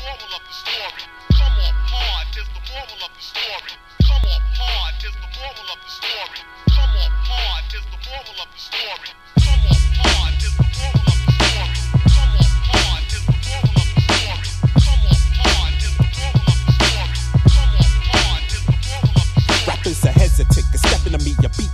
moral of the story. Come off hard, tis the moral of the story. Come off hard, tis the moral of the story. Come off hard, tis the moral of the story. Come off hard, tis the moral of the story.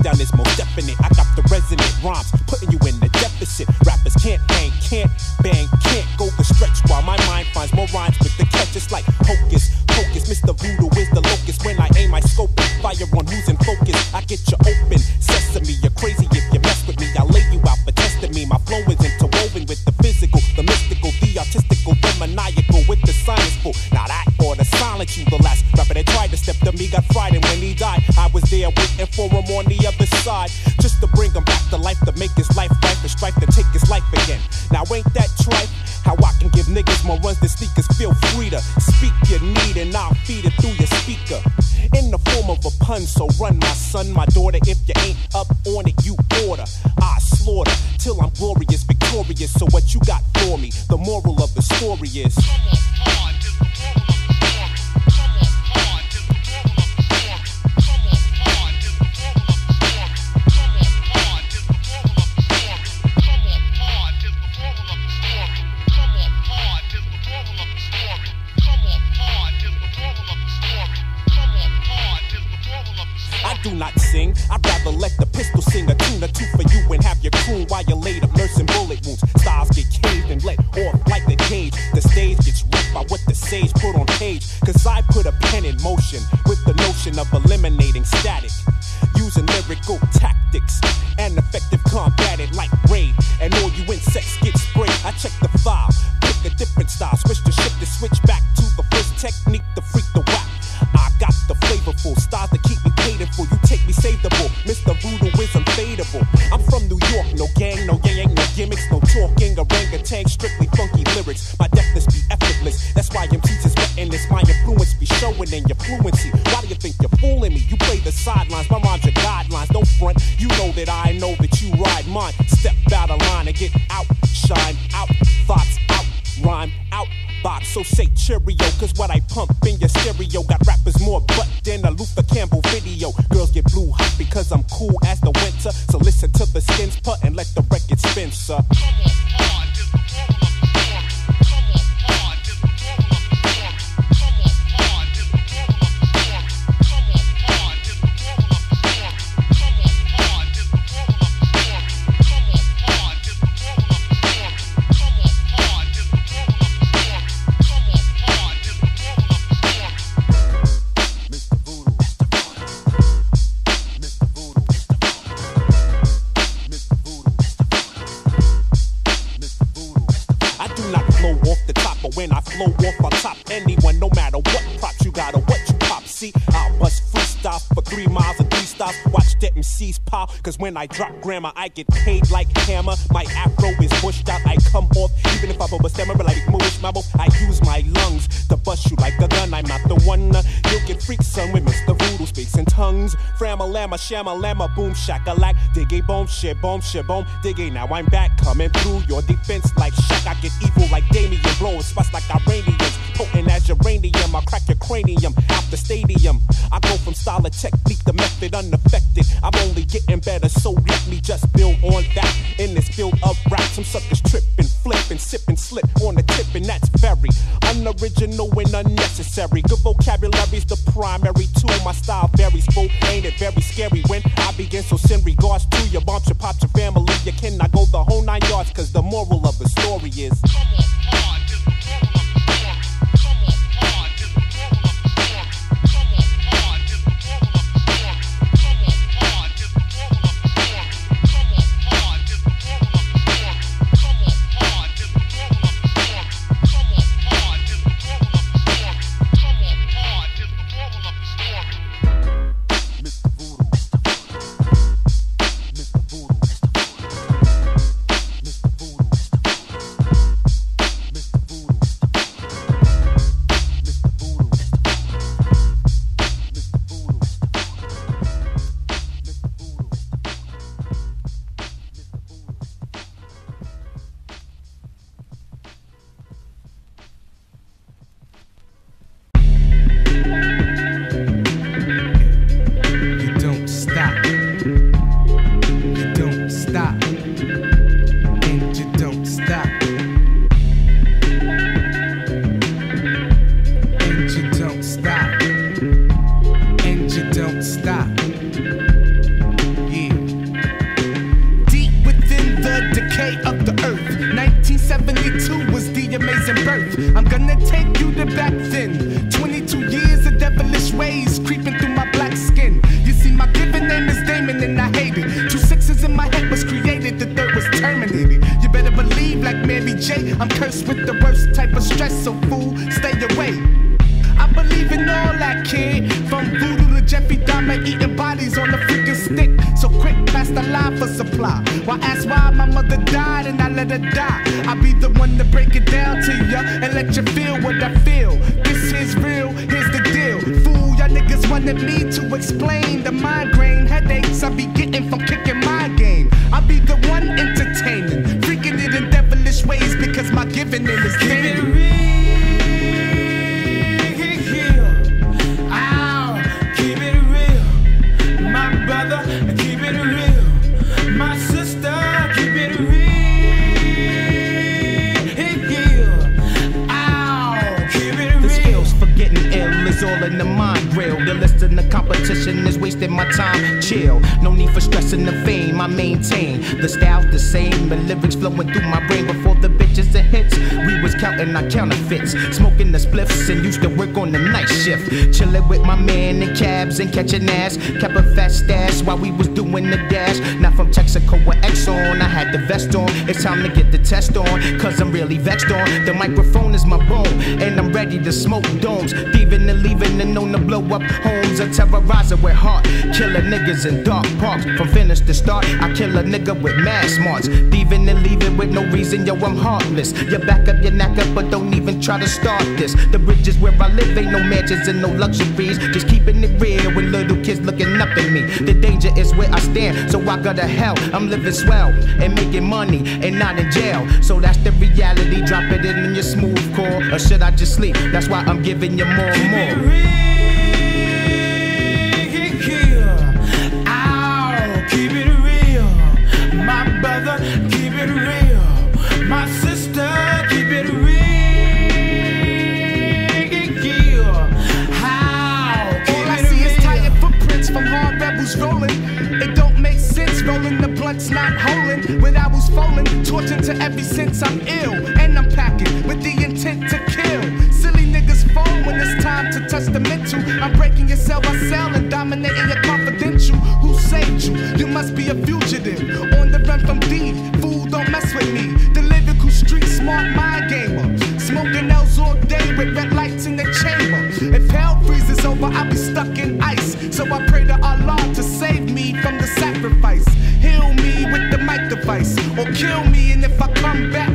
Down is most definite. I got the resonant rhymes, putting you in the deficit. Rappers can't bang, can't bang, can't go the stretch while my mind finds more rhymes with the catch. It's like hocus pocus. Mr. Voodoo is the locust. When I aim, I scope it. Fire on who's in focus. I get you open. Sesame, you're crazy if you mess with me. I lay you out for testing me. My flow is interwoven with the physical, the mystical, the artistical, the maniacal, with the scienceful. Now that or the silence, you the last rapper that tried to step to me got fried, and when he died, I was there waiting for him on the other side, just to bring him back to life, to make his life right, for strife to take his life again. Now ain't that tripe? How I can give niggas more runs than sneakers? Feel free to speak your need, and I'll feed it through your speaker. In the form of a pun, so run my son, my daughter. If you ain't up on it, you order. I slaughter till I'm glorious, victorious. So what you got for me? The moral of the story is. Cause I put a pen in motion with the notion of eliminating static. Front. You know that I know that you ride mine. Step out of line and get out, shine out, thoughts out, rhyme out. Box, so say cheerio, cause what I pump in your stereo got rappers more butt than a Luther Campbell video. Girls get blue hot because I'm cool as the winter. So listen to the skins put and let the record spin, sir. MCs pile, cause when I drop grammar, I get paid like hammer. My afro is bushed out, I come off, even if I'm a stammer, like Moish Mabo. I use tongues. Framalama, shamalama, boom, shakalak. Diggy, boom, shit, boom, shit, boom, diggy. Now I'm back, coming through your defense like shock. I get evil like Damien, blowing spots like Iranians. Potent as uranium, I crack your cranium out the stadium. I go from style to technique, the method unaffected. I'm only getting better, so let me just build on that. In this field of rap, some suckers trip and flip and sip and slip on the tip, and that's very unoriginal and unnecessary. Good vocabulary's the primary tool. My style varies, full. Ain't it very scary when I begin? So send regards to your mom, your pops, your family. You cannot go the whole nine yards, cause the moral of the story is. Come off hard, tis ass. Kept a fat stash while we was doing the dash. Not from Texaco or Exxon. I had the vest on. It's time to get the test on. Cause I'm really vexed on. The microphone is my bone. And I'm ready to smoke domes. Thieving and leaving and known to blow up homes. A terrorizer with heart. Killer niggas in dark parks. From to start, I kill a nigga with mass smarts. Thieving and leaving with no reason, yo, I'm heartless. You back up your knack up, but don't even try to start this. The bridges where I live ain't no mansions and no luxuries. Just keeping it real with little kids looking up at me. The danger is where I stand, so I go to hell. I'm living swell and making money and not in jail. So that's the reality. Drop it in your smooth core, or should I just sleep? That's why I'm giving you more and more. Not holding. When I was falling, tortured to every sense I'm ill. And I'm packing with the intent to kill. Silly niggas fall when it's time to touch the mental. I'm breaking your cell by cell and dominating your confidential. Who saved you? You must be a fugitive. On the run from D. Fool, don't mess with me. The lyrical street smart mind gamer. Smoking L's all day with red lights in the chamber. If hell freezes over, I'll be stuck in ice. So I pray to Allah kill me, and if I come back,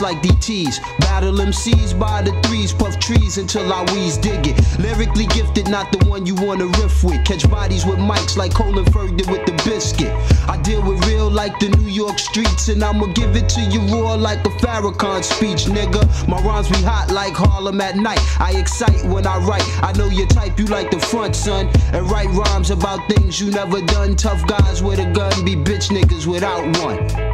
like DTs. Battle MCs by the threes, puff trees until I wheeze dig it. Lyrically gifted, not the one you wanna riff with. Catch bodies with mics like Colin did with the biscuit. I deal with real like the New York streets, and I'ma give it to you raw like a Farrakhan speech, nigga. My rhymes be hot like Harlem at night. I excite when I write. I know your type, you like the front, son. And write rhymes about things you never done. Tough guys with a gun be bitch niggas without one.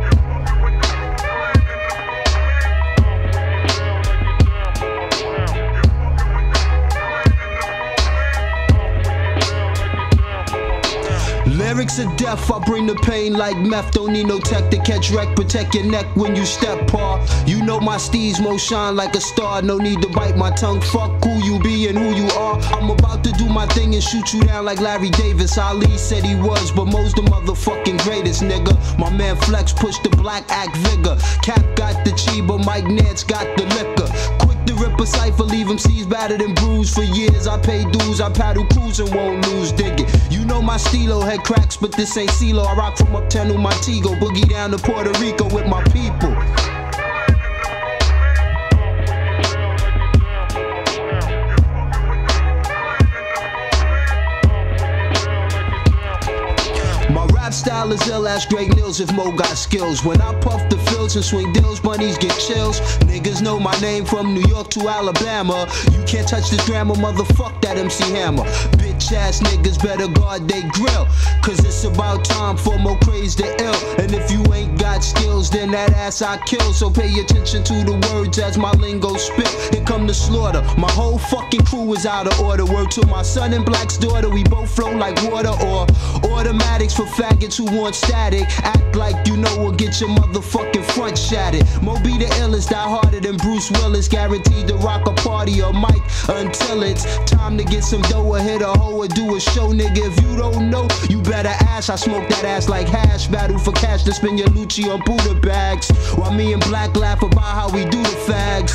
Lyrics of death, I bring the pain like meth. Don't need no tech to catch wreck. Protect your neck when you step, paw. You know my steeds most shine like a star. No need to bite my tongue. Fuck who you be and who you are. I'm about to do my thing and shoot you down like Larry Davis. Ali said he was, but most the motherfucking greatest, nigga. My man Flex pushed the black act vigor. Cap got the chi, but Mike Nance got the liquor. Rip a cipher, leave him seized, battered and bruised for years. I pay dues, I paddle cruise and won't lose, dig it. You know my stilo had cracks, but this ain't CeeLo. I rock from uptown to Montego, boogie down to Puerto Rico with my people. Is ill as Greg Nice if Mo got skills. When I puff the fields and swing deals, bunnies get chills. Niggas know my name from New York to Alabama. You can't touch this grammar, motherfuck that MC Hammer. Bitch ass niggas better guard they grill. Cause it's about time for more craze to ill. And if you ain't got skills, then that ass I kill. So pay attention to the words as my lingo spit. Here come the slaughter. My whole fucking crew is out of order. Word to my son and Black's daughter. We both flow like water or automatics for faggots who want static. Act like you know or get your motherfucking front shattered. Moby the illest, die harder than Bruce Willis. Guaranteed to rock a party or mic until it's time to get some dough or hit a hoe or do a show, nigga. If you don't know, you better ask. I smoke that ass like hash. Battle for cash to spend your Lucci on Buddha bags. While me and Black laugh about how we do the fags.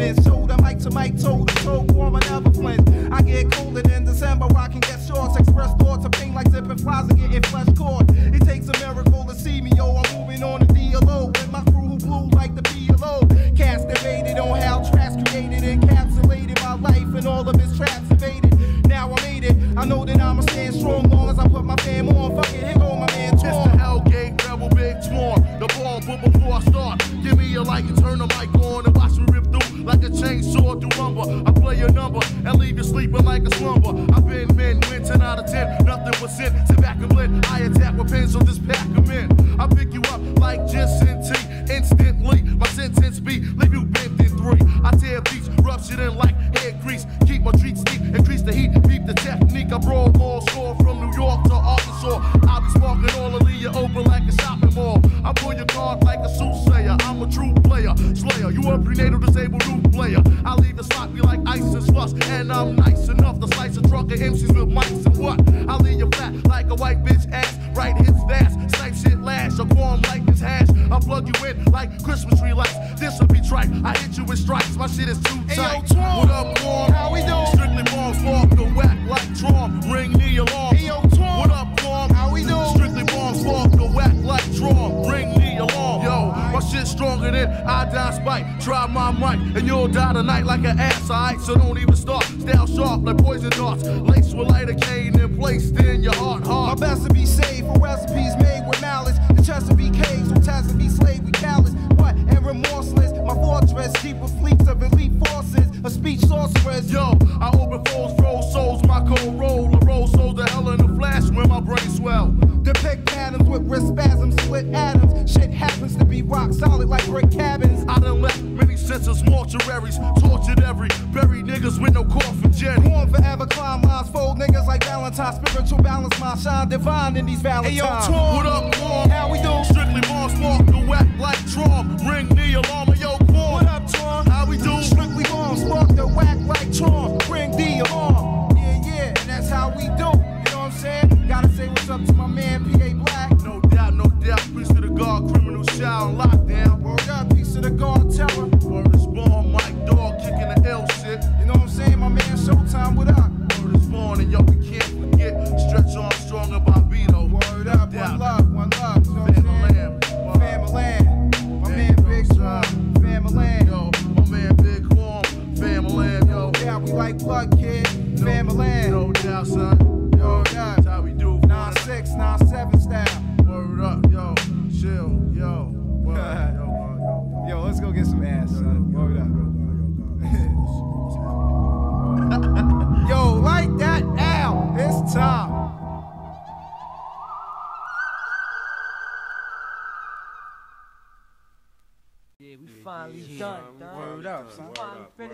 Evidence shoulder mic to mic, toe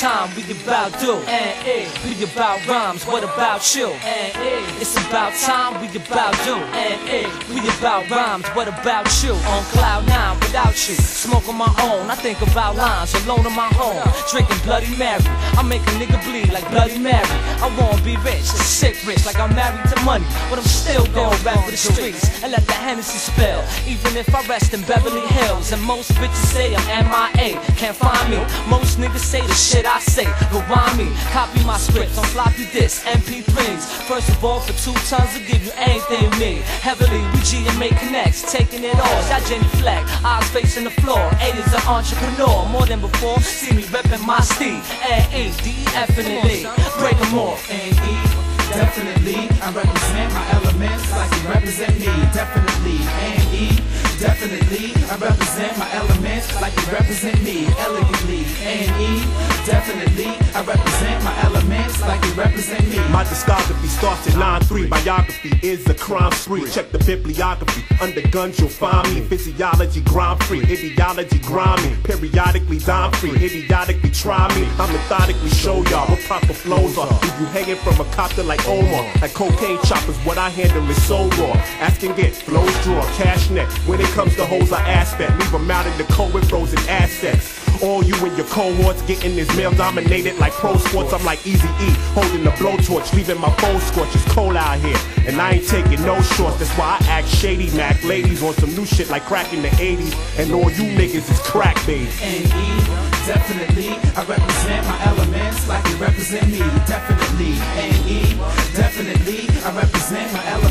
time we about do. And it, we about rhymes. What about you? And it, it's about time we about do. And it, we about rhymes. What about you? On cloud nine without you, smoke on my own. I think about lines alone in my home, drinking Bloody Mary. I make a nigga bleed like Bloody Mary. I wanna be rich, sick rich, like I'm married to money, but I'm still going back for the streets and let the Hennessy spill. Even if I rest in Beverly Hills, and most bitches say I'm MIA, can't find me. Most niggas say the shit I say, rewind me, copy my scripts on floppy disks, MP3s. First of all, for two tons, I'll give you anything me. Heavily, we G and make connects, taking it all. Got Jenny Fleck, eyes facing the floor. Eight is an entrepreneur, more than before. See me repping my steed, and E, D, definitely. Break 'em off. and E. Definitely, I represent my elements like you represent me. Definitely, and E. Definitely, I represent my elements like you represent me. Elegantly, and E. Definitely, I represent my elements like you represent me. My discography starts at 9-3. Biography is a crime spree. Check the bibliography. Under guns you'll find me. Physiology grind free. Ideology grimy. Periodically dime free. Idiotically try me. I methodically show y'all what proper flows are. Leave you hanging from a copter like Omar. Like cocaine choppers, what I handle is so raw. Asking get, flows draw, cash net. When it comes to hoes, I aspect. Leave them out in the cold with frozen assets. All you and your cohorts getting this male dominated like pro sports. I'm like Easy E, holding the blowtorch, leaving my phone scorch. It's cold out here, and I ain't taking no shorts. That's why I act shady, Mac. Ladies on some new shit like crack in the 80s, and all you niggas is crack babies. Definitely, I represent my elements like you represent me. Definitely. Definitely, I represent my elements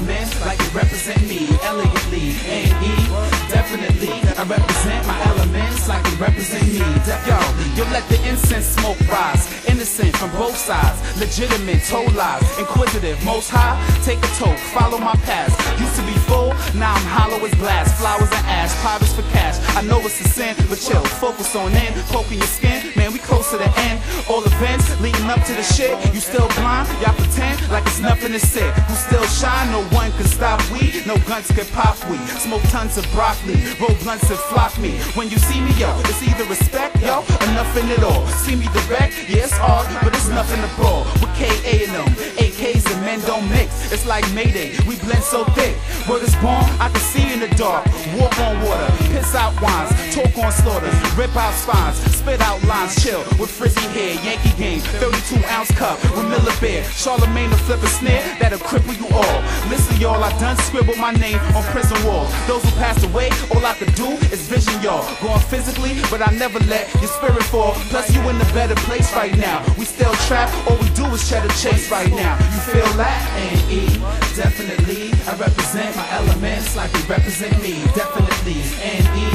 I represent my elements like you represent me. Yo, you let the incense smoke rise. Innocent from both sides, legitimate, told lies, inquisitive, most high. Take a toke, follow my past. Used to be full, now I'm hollow as glass. Flowers and ash, pirates for cash. I know it's a sin, but chill, focus on in, poking your skin. Man, we close to the end. All events leading up to the shit. You still blind? Y'all pretend like it's nothing to say. Who still shine? No one can stop we. No guns can pop we. Smoke tons of broccoli, roll blunts and flock me. When you see me, yo, it's either respect, yo, or nothing at all. See me direct, yeah, it's hard, but it's nothing to brawl. With KA and them, AKs and men don't mix. It's like Mayday, we blend so thick. Word is born, I can see in the dark. Walk on water, piss out wines, talk on slaughters, rip out spines, spit out lines, chill with frizzy hair, Yankee game, 32 ounce cup with Miller Beer. Charlemagne to flip a snare that'll cripple you all. Listen, y'all, I done scribbled my name on prison walls. Those who passed away, all I could do is vision y'all. Going physically, but I never let your spirit fall. Plus, you in a better place right now. We still trapped, all we do is cheddar chase right now. You feel that? And E, definitely. I represent my elements like they represent me. Definitely. And E,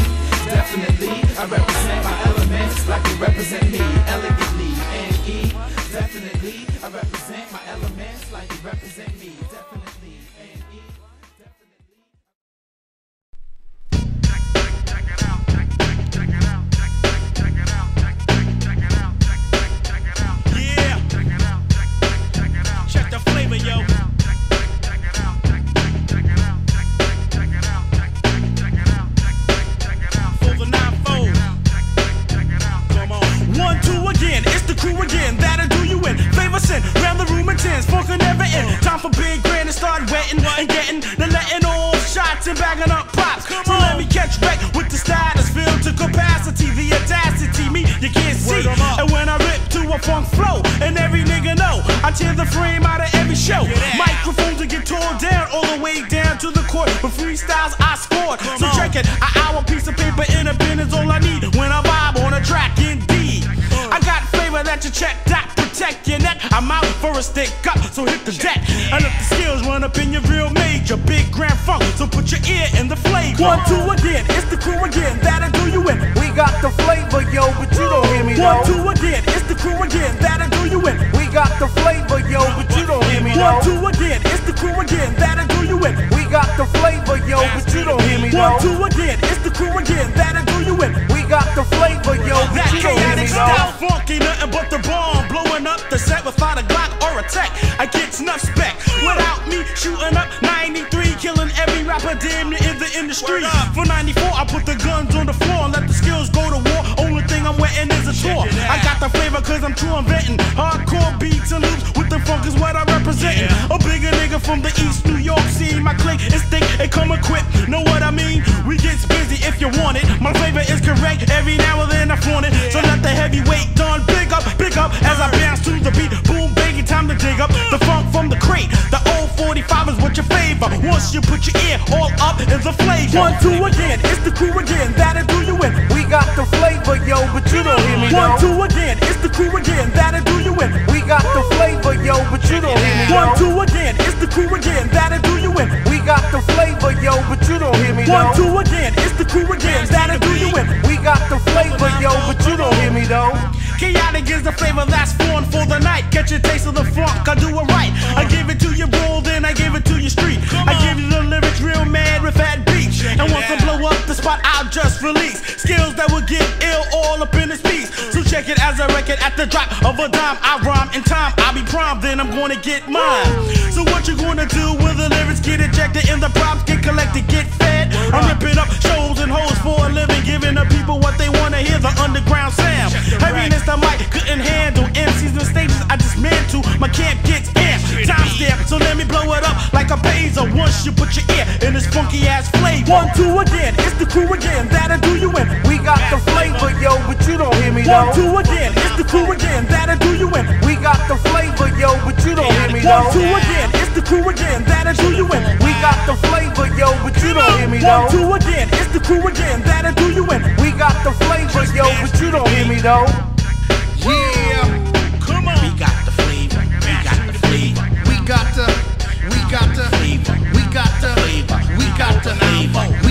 definitely. I represent my elements like they represent me. Elegantly. And E, definitely. I represent and bagging up props. So let me catch wreck with the status filled to capacity. The audacity, me, you can't see. And when I rip to a funk flow, and every nigga know, I tear the frame out of every show. Microphones to get torn down all the way down to the court. With freestyles I scored. So check it, an hour piece of paper in a bin is all I need when I vibe on a track. Indeed, I got flavor that you check that protect your neck. I'm out for a stick up, so hit the deck. And let the skills run up in your real major, big grand funk. So put your ear in the flavor. One, two again, it's the crew again. That'll do you in. We got the flavor, yo, but you don't hear me One, though. two again, it's the crew again. That'll do you in. We got the flavor, yo, but you don't hear me One, two again, it's the crew again. That'll do you in. We got the flavor, yo, but you don't hear me One, two again, it's the crew again. That'll do you in. We got the flavor, yo, but That you don't hear me Kaotic style though. funky, nothing but the bomb. Blowing up the set without a Glock or a tech. I get snuff spec without me shooting up 93, killing every rapper damn near in the industry. For 94, I put the guns on the floor and let the skills go to war. Only thing I'm wetting is a tour. I got the flavor cause I'm true inventing. Hardcore beats and loops funk is what I represent. A bigger nigga from the East New York scene. My clique is thick and come equipped. Know what I mean? We get busy if you want it. My flavor is correct. Every now and then I flaunt it. So let the heavyweight done big up, big up as I bounce to the beat. Boom, banging, time to dig up the funk from the crate. The old 45 is what you favor. Once you put your ear all up in the flavor. One, two again, it's the crew again. That'll do you in. We got the flavor, yo, but you don't hear me One, two again, it's the crew again. That'll do you in. We got the flavor, yo, but you don't hear me One, two again, it's the crew again. That'll do you in. We got the flavor, yo, but you don't hear me One, two again, it's the crew again. That'll do you in. We got the flavor, yo, but you don't hear me though. Kaotic is the flavor that's born for the night. Get your taste of the funk, I do it right. I give it to you raw, then I give it to you street. I give you the lyrics real mad with fat beats. And once I blow up the spot, I'll just release skills that will get ill all up in this piece. So as a record at the drop of a dime. I rhyme in time, I'll be prime, then I'm gonna get mine. So what you gonna do when the lyrics get ejected and the props get collected, get fed? I'm ripping up shows and hoes for a living, giving the people what they wanna hear, the underground sound. Heaviness the mic couldn't handle MCs and stages I dismantle. My camp gets amped, time stamp. So let me blow it up like a baser. Once you put your ear in this funky ass flavor. One, two again, it's the crew again. That'll do you in. We got the flavor, yo, but you don't hear me One, though. two again, it's the crew again. That'll do you in. We got the flavor, yo, but you don't hear me One, though. two again, it's the crew again. That'll do you in. We got the flavor, yo, but you don't hear me One, though. two again, it's the crew again. That'll do you in. We got the flavor, yo, but you don't hear me though. Yeah, flavor. We got the, we got the, we got we got the, we got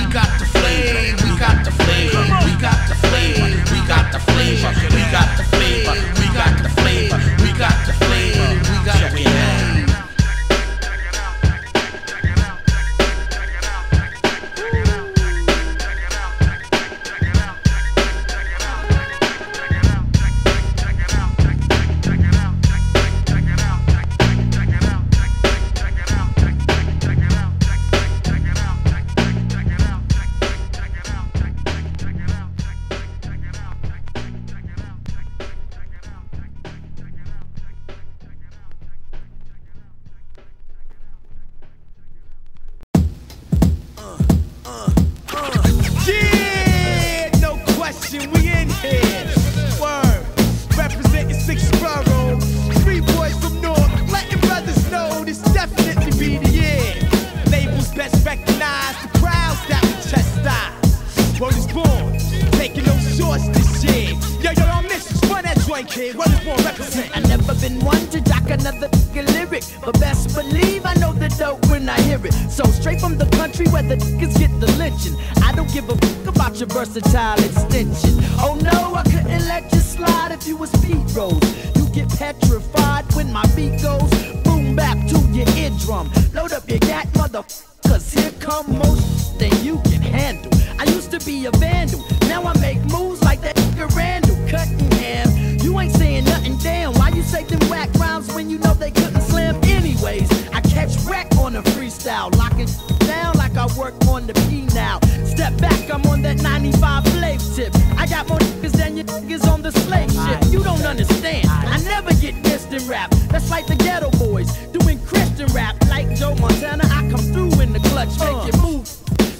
to be a vandal, now I make moves like that nigga Randall Cunningham. You ain't saying nothing, damn. Why you say them whack rhymes when you know they couldn't slam anyways? I catch wreck on a freestyle, locking down like I work on the P now. Step back, I'm on that 95 slave tip. I got more niggas than your niggas on the slave ship. You don't understand. I never get dissed in rap. That's like the Geto Boys doing Christian rap. Like Joe Montana, I come through in the clutch, make uh. it move.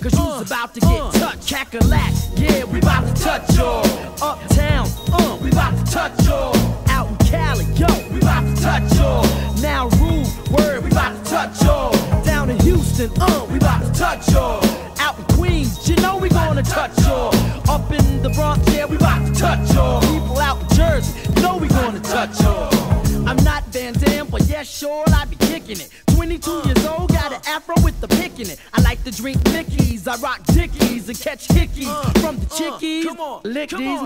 Cause you's uh. about to get touched. Cackalack, yeah, we about to touch y'all. Uptown, uh, we about to touch y'all. Out in Cali, yo, we about to touch y'all. Now rude, word, we about to touch y'all. Down in Houston, uh, we about to touch y'all. Out in Queens, you know we gonna touch y'all. Up in the Bronx, yeah, we about to touch y'all. People out in Jersey, know we gonna touch y'all. I'm not Van Damme, but yeah, sure, I be kicking it. 22 years old, got an afro with the pick in it. I like to drink Mickeys, I rock Dickies and catch hickeys uh, from the uh, chickies. Come on, lick these.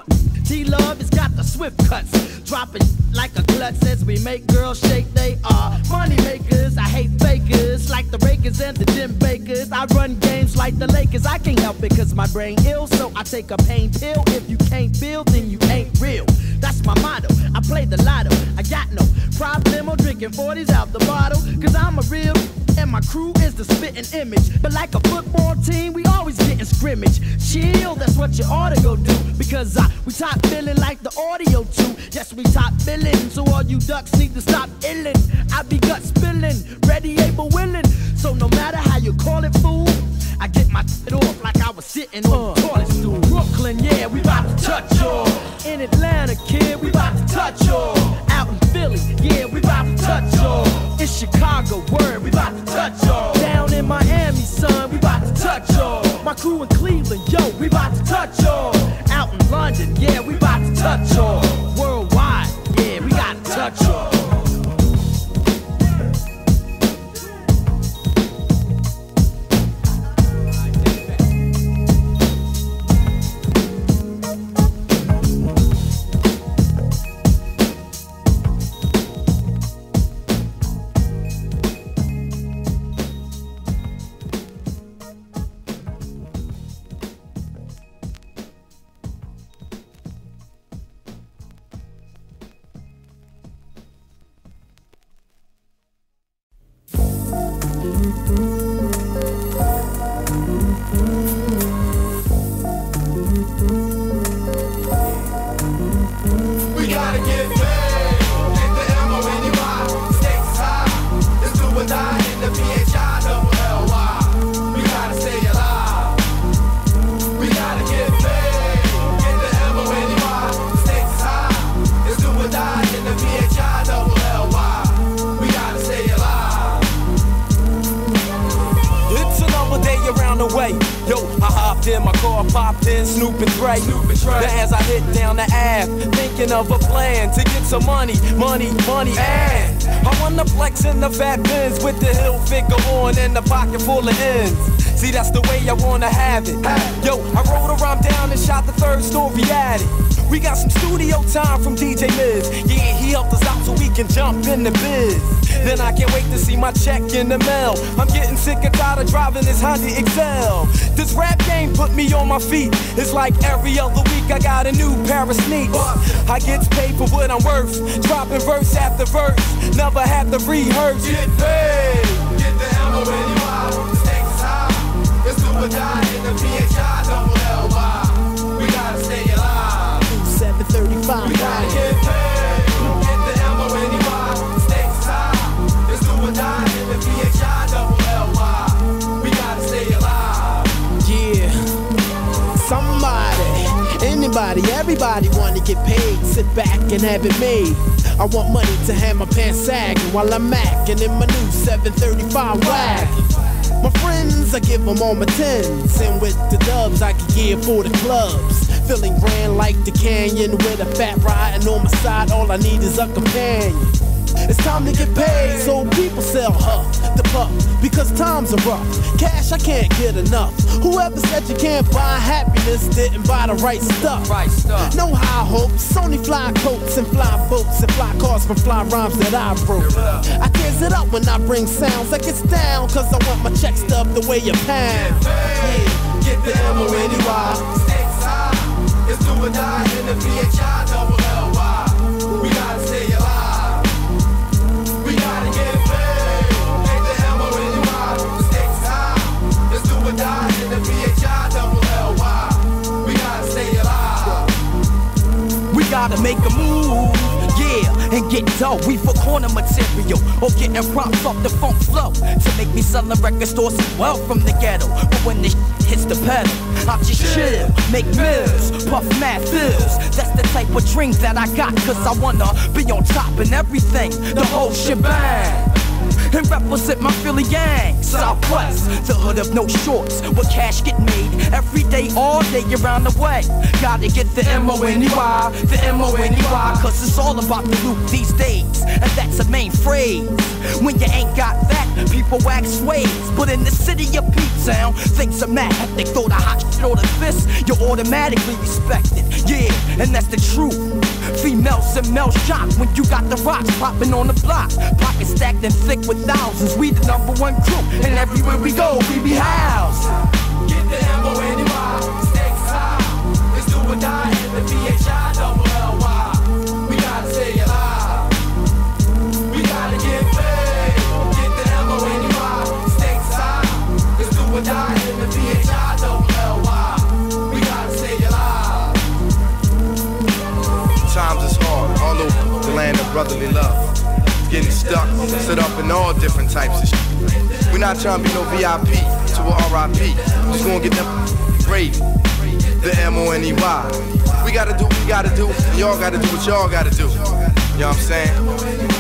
T Love has got the swift cuts, dropping like a klutz as we make girls shake. They are money makers. I hate fakers like the Rakers and the Dim Bakers. I run games like the Lakers. I can't help it cause my brain ill, so I take a pain pill. If you can't feel, then you ain't real. That's my motto. I play the lotto. I got no problem on drinking 40s out the bottle. Cause I'm a real and my crew is the spitting image. But like a football team, we always getting scrimmage. Chill, that's what you ought to go do. Because I we top billing like the Audio Two. Yes, we top billing. So all you ducks need to stop illing. I be gut spilling, ready, able, willing. So no matter how you call it, fool. I get my shit off like I was sitting on the toilet stool. Brooklyn, yeah, we bout to touch y'all. In Atlanta, kid, we bout to touch y'all. Out in Philly, yeah, we bout to touch y'all. In Chicago, word, we bout to touch y'all. Down in Miami, son, we bout to touch y'all. My crew in Cleveland, yo, we bout to touch. Out in London, yeah, we bout to touch y'all. Worldwide, yeah, we got to touch y'all. Money, money, and I wanna flex in the fat bins with the hill figure on and the pocket full of ends. See, that's the way I wanna have it. Yo, I rode a rhyme down and shot the third story at it. We got some studio time from DJ Miz. Yeah, he helped us out so we can jump in the biz. Then I can't wait to see my check in the mail. I'm getting sick and tired of driving this Hyundai Excel. This rap game put me on my feet. It's like every other week I got a new pair of sneaks. I get paid for what I'm worth. Dropping verse after verse. Never have to rehearse. Get paid. Get the M-O-N-E-Y. Stakes high. It's do or die in the P-H-I double L-Y. We gotta stay alive. 735. We gotta get paid. Anybody, everybody wanna get paid. Sit back and have it made. I want money to have my pants sagging while I'm macking in my new 735 wagon. My friends, I give them all my tens. And with the dubs, I can give for the clubs. Feeling grand like the canyon with a fat riding on my side. All I need is a companion. It's time to get paid, so people sell her because times are rough. Cash, I can't get enough. Whoever said you can't buy happiness didn't buy the right stuff. Right stuff. No high hopes, only fly coats and fly boats and fly cars from fly rhymes that I wrote. I tears it up when I bring sounds. I get down cause I want my check stubbed the way you pound. Yeah, get the M-O-N-E-Y. Stakes high. It's do or die in the PHI double L-Y. Alive. Gotta make a move, yeah, and get dough. We for corner material or getting props off the funk flow to make me sell selling record stores as well from the ghetto. But when the hits the pedal, I just chill, make mills, puff mad fills. That's the type of drink that I got, cause I wanna be on top and everything, the whole shit shebang. And represent my Philly gang, Southwest, the hood of no shorts, where cash get made every day, all day, around the way. Gotta get the M-O-N-E-Y, the M-O-N-E-Y, cause it's all about the loot these days, and that's the main phrase. When you ain't got that, people wax sways, but in the city of Pete Town, things are mad. They throw the hot shit or the fist, you're automatically respected. Yeah, and that's the truth. Females and male shock when you got the rocks popping on the block. Pockets stacked and thick with thousands. We the number one crew, and everywhere we go, we be housed. Get the M-O-N-E-Y. Stakes high. It's do or die in the PHI double L-Y. We gotta stay alive. We gotta get paid. Get the M-O-N-E-Y. Stakes high. It's do or die in the PHI double L-Y. We gotta stay alive. Times is hard, all over the land of brotherly love. Getting stuck, set up in all different types of shit. we not trying to be no VIP to a RIP. Just gonna get them gravy. The M-O-N-E-Y. We gotta do what we gotta do, and y'all gotta do what y'all gotta do. You know what I'm saying?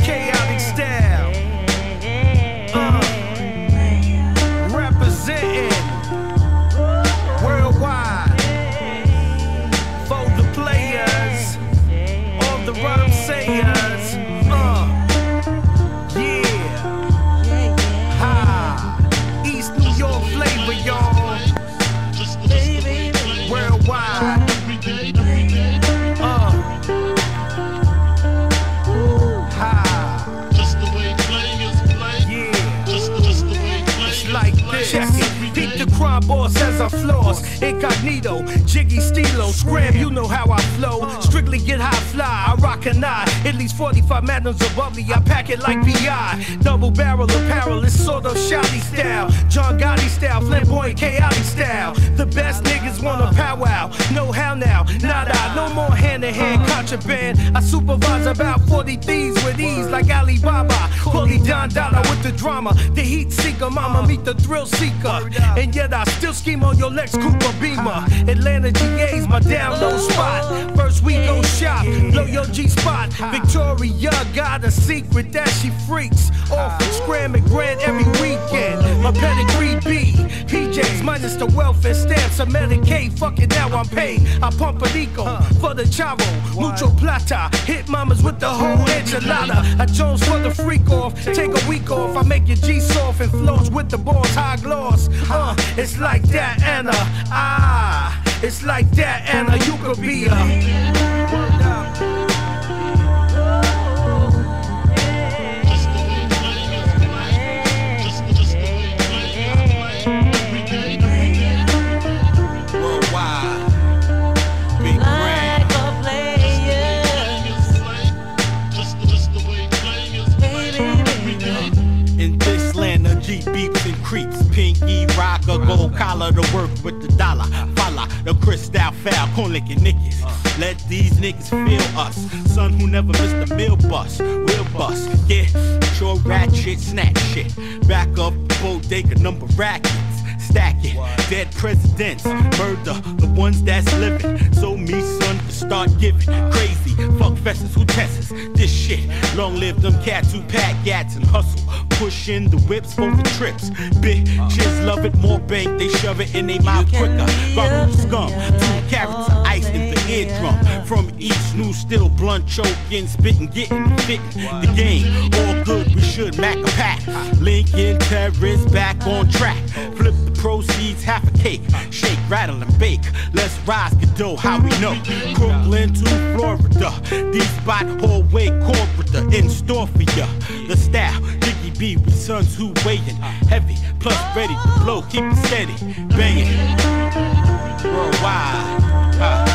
Sounds of Incognito, jiggy stilo, scram, you know how I flow. Strictly get high fly, I rock an eye. At least 45 magnums above me, I pack it like PI. Double barrel apparel, it's sort of shouty style. John Gotti style, flamboyant, Kaotic Style. The best niggas wanna powwow. No how now, nada, no more hand to hand contraband. I supervise about 40 thieves with ease like Ali Baba. Fully Don Dada with the drama. The heat seeker, mama, meet the thrill seeker. And yet I still scheme on your Lex Cooper Beamer. Atlanta GA's my down low spot. First we go shop, blow your G spot. Victoria got a secret that she freaks. Off scram and grand every weekend. My pedigree B, PJs minus the welfare stamps. A Medicaid, fuck it, now I'm paid. I pump a Rico for the chavo, mucho plata. Hit mamas with the whole enchilada. I Jones for the freak off, take a week off. I make your G soft and flows with the balls high gloss. Uh, it's like that, Anna. Ah, it's like that, Anna. You could be a. G beeps and creeps, pinky rocker, gold collar to work with the dollar. Follow the crystal foul, corn licking niggas. Let these niggas feel us. Son who never missed a meal bus, will bust. Yeah, sure ratchet, snack shit. Back up bodega number rackets. Stack it, dead presidents, murder the ones that's living. So me, son, to start giving. Crazy, fuck festers who test us. This shit, long live them cats who pack gats and hustle. Pushing the whips for the trips. Bitches love it, more bank, they shove it in their mouth quicker. Gargle scum, two carrots of ice in the eardrum. From each new still blunt choking, spitting, getting fitting. The game, all good, we should mac a pack. Lincoln terrorists back on track. Proceeds, half a cake. Shake, rattle, and bake. Let's rise, Godot, how we know. Brooklyn to Florida. These spot hallway corporate in store for ya. The style, Jiggy B with sons who weighing heavy, plus ready to blow. Keep it steady, banging. Worldwide. Ah.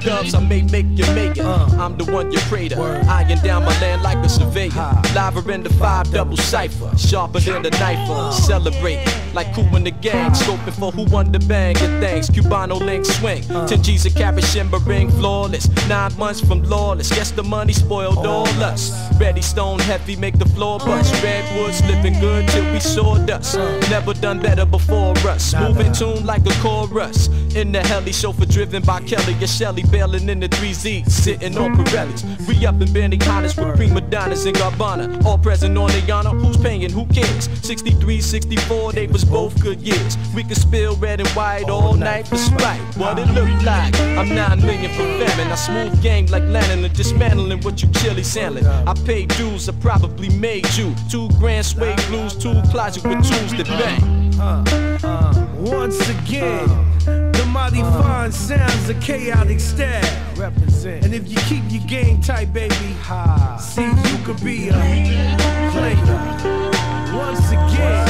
Gubs, I may make you make it. Uh, I'm the one you pray to. Eyeing down my land like a surveyor. Liver in the five double cipher. Sharper than the knife. uh, Celebrate like crew in the gang. Scoping for who won the bang and things. Cubano link swing. 10 G's a carry shimmering flawless. Nine months from lawless. Guess the money spoiled all us. Ready stone heavy, make the floor bust. Redwoods living good till we saw dust. Never done better before us. Moving tune like a chorus. In the heli, chauffeur driven by Kelly and Shelly, bailing in the 3Z, sitting on Pirellis. Re up in Benny Cottage with prima donnas and Gabbana. All present on the honor, who's paying, who cares? 63, 64, they was both good years. We could spill red and white all night despite what it looked like. I'm 9 million for famine. I smooth game like Lennon and dismantling what you chili sandling. I paid dues, I probably made you. Two grand suede blues, two closet with tools that bang. Uh, uh, once again, the mighty uh. fine sounds of Kaotic Style. Represent. And if you keep your game tight, baby, see you could be a player. Once again,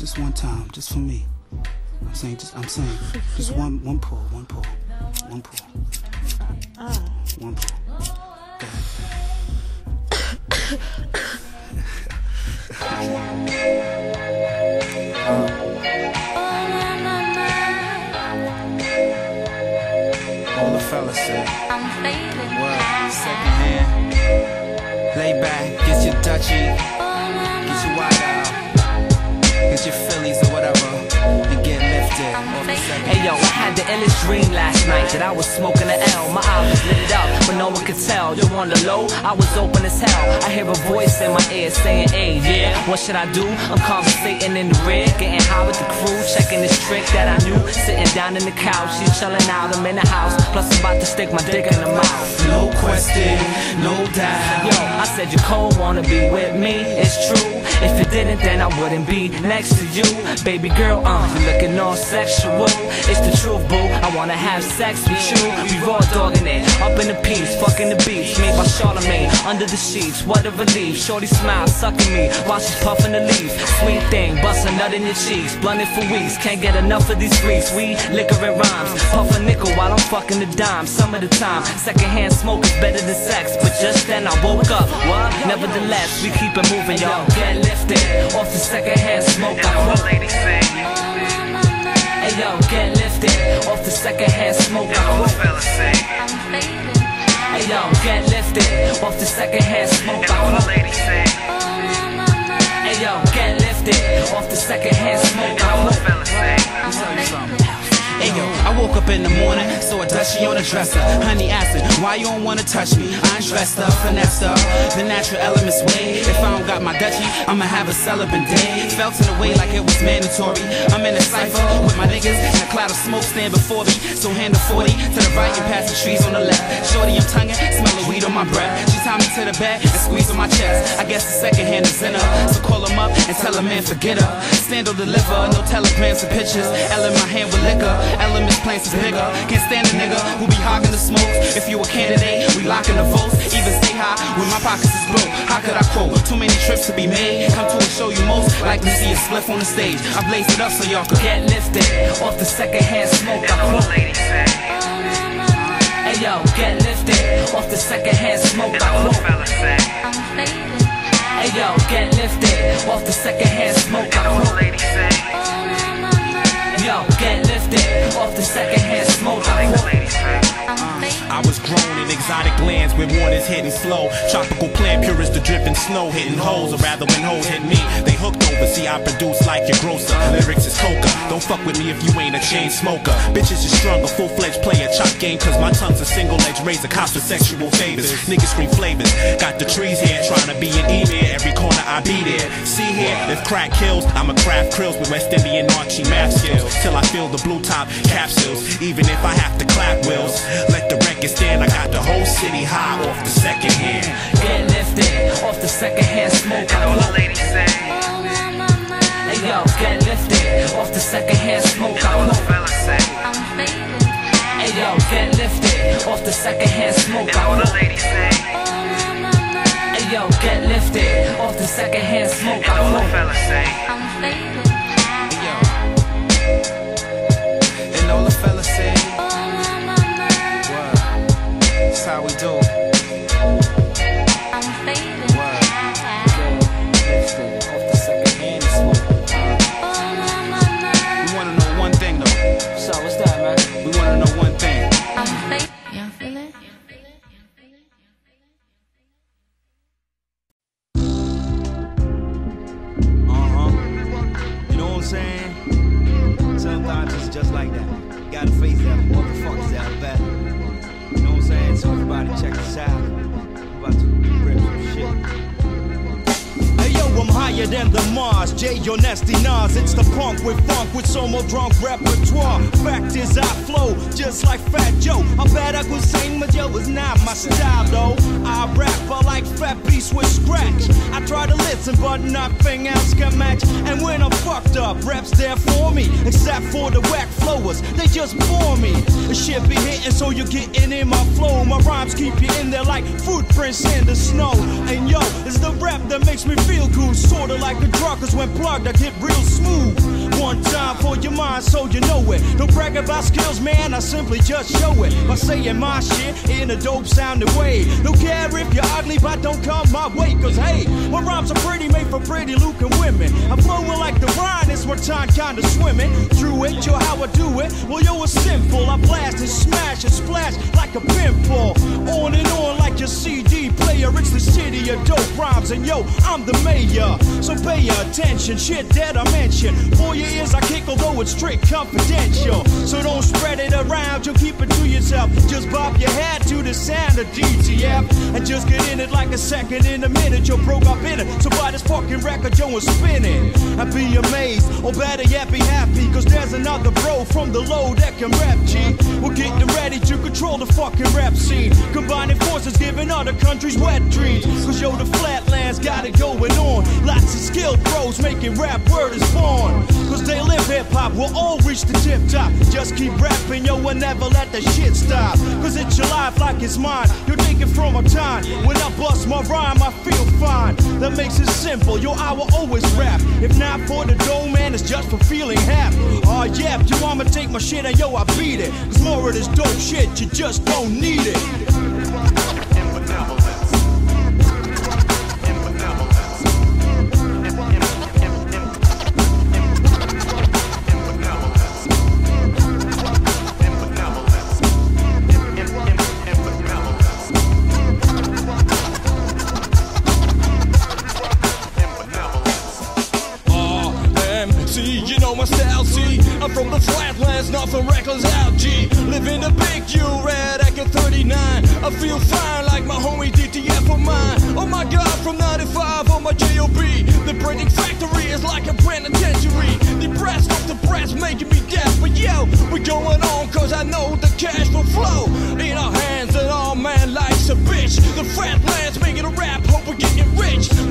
just one time, just for me. I'm saying, just, I'm saying, just one, one pull, one pull, one pull, Oh. one pull. All the fellas say. What? Second hand. Lay back, get your Dutchie. Get your white Hey yo, I had the illest dream last night that I was smoking an L. My eyes lit up, but no one could tell. Yo, on the low, I was open as hell. I hear a voice in my ear saying, Hey, yeah, what should I do? I'm conversating in the rear, getting high with the crew, checking this trick that I knew. Sitting down in the couch, she's chilling out, I'm in the house. Plus, I'm about to stick my dick in the mouth. No question, no doubt. Yo, I said you cold, wanna be with me. It's true. If you didn't, then I wouldn't be next to you. Baby girl, uh, you looking all sexual. It's the truth, boo. I wanna have sex with you. We raw dogging it. Up in the piece, fucking the beats. Made by Charlemagne. Under the sheets, what a relief. Shorty smile, sucking me while she's puffing the leaf. Sweet thing, bust a nut in your cheeks. Blunted for weeks, can't get enough of these freaks. We liquor and rhymes. Puff a nickel while I'm fucking the dime. Some of the time, secondhand smoke is better than sex. But just then I woke up. What? Nevertheless, we keep it moving, y'all. Get lifted off the secondhand smoke. I quote. Hey yo, get lifted off the secondhand smoke. I quote. Hey yo, get lifted off the secondhand smoke. I quote. Hey yo, get lifted off the secondhand smoke. I woke up in the morning, saw a dusty on the dresser. Honey acid, why you don't wanna touch me? I ain't dressed up, finessed up. The natural elements way. If I don't got my Dutchie, I'ma have a celibate day. Felt in a way like it was mandatory. I'm in a cipher with my niggas, a cloud of smoke stand before me. So hand the 40 to the right and pass the trees on the left. Shorty, I'm tonguing, smell the weed on my breath. She tied me to the bed and squeeze on my chest. I guess the second hand is in her. So call him up and tell him man forget her. Stand or deliver, no telegrams or pictures. L in my hand with liquor. Elements plants is bigger. Can't stand a nigga who be hogging the smokes. If you a candidate, we locking the votes. Even stay high when my pockets is broke. How could I quote? Too many trips to be made. Come to a show you most like to see a spliff on the stage. I blaze it up so y'all could Get lifted off the secondhand smoke. I quote. Hey yo, get lifted off the secondhand smoke. I quote. Hey yo, get lifted off the secondhand smoke. I quote. Yo, get lifted off the secondhand smoke. I was grown in exotic lands where water's hitting slow. Tropical plant purist the dripping snow, hitting holes, or rather when hoes hit me, they hooked over. See, I produce like your grocer. Lyrics is coca. Don't fuck with me if you ain't a chain smoker. Bitches is stronger, full fledged player, chop game, cause my tongue's a single edged razor, cops for sexual favors. Niggas scream flavors. Got the trees here, trying to be an email. Every corner I be there. See here, if crack kills, I'ma craft krills with West Indian Archie math skills. Till I feel the blue top capsules. Even if I have to clap wheels, let the record I got the whole city high off the second hand. Get lifted off the secondhand smoke. I quote. Hey yo, get lifted off the secondhand smoke. I quote. Hey yo, get lifted off the secondhand smoke. I quote. Hey yo, get lifted off the secondhand smoke. I quote. And all the fellas how we do. Shit that I mention. For your ears, I kick, although it's strict confidential. So don't spread it around, you keep it to yourself. Just bob your head to the sound of DTF. And just get in it like a second in a minute. You're broke up in it, so buy this fucking record, and spinning. I'd be amazed, or better yet, be happy. Cause there's another bro from the low that can rap G. We're getting ready to control the fucking rap scene. Combining forces, giving other countries wet dreams. Cause yo, the flatlands got it going on. Lots of skilled bros making rap word is born. Cause they live hip hop, we'll all reach the tip top. Just keep rapping, yo, and never let the shit stop. Cause it's your life like it's mine. You're taken from a time when I bust my rhyme, I feel fine. That makes it simple. Yo, I will always rap. If not for the dough, man, it's just for feeling happy. Oh uh, yeah, yo, I'ma take my shit and yo, I beat it. Cause more of this dope shit, you just don't need it.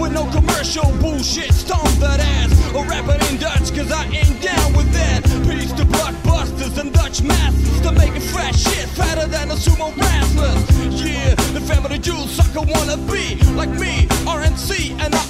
with no commercial bullshit. Stomp that ass or rap it in Dutch, cause I ain't down with that. Peace to blockbusters and Dutch masters to make it fresh. shit fatter than a sumo wrestler. Yeah, the family jewels, sucker wanna be like me, RNC, and I